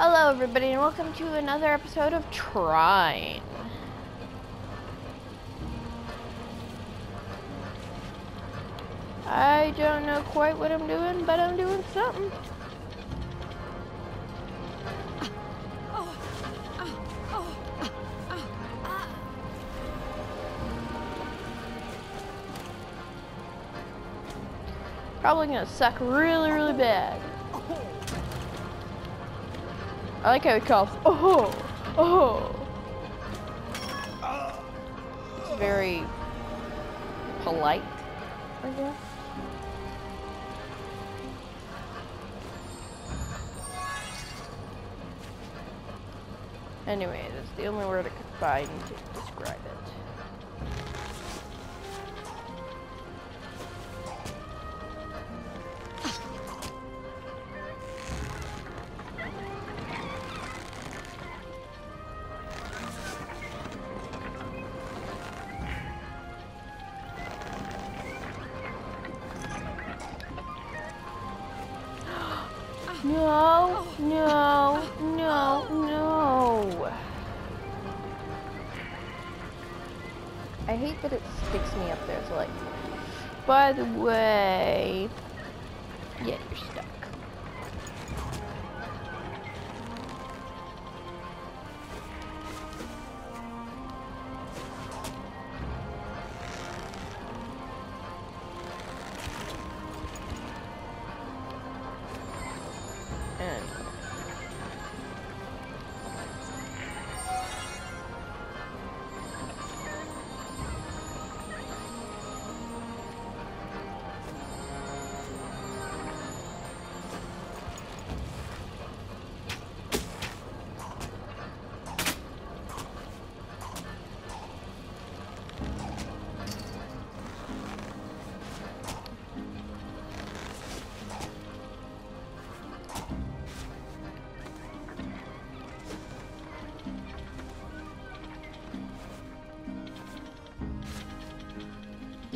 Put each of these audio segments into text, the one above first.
Hello, everybody, and welcome to another episode of Trine. I don't know quite what I'm doing, but I'm doing something. Probably gonna suck really, really bad. I like how he calls, oh, oh. It's very polite, I guess. Anyway, that's the only word I could find to describe it. No, no, no, no. I hate that it sticks me up there. It's like, by the way,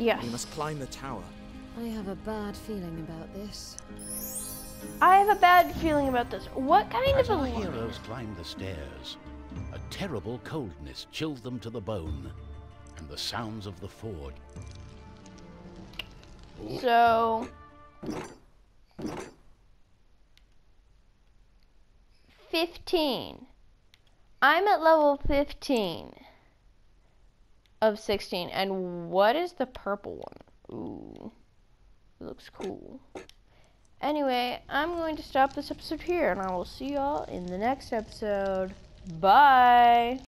yes, We must climb the tower. I have a bad feeling about this. I have a bad feeling about this. What kind As of our a heroes climbed the stairs, a terrible coldness chilled them to the bone, and the sounds of the forge. So, fifteen. I'm at level fifteen of sixteen, and what is the purple one? Ooh, looks cool. Anyway, I'm going to stop this episode here, and I will see y'all in the next episode. Bye.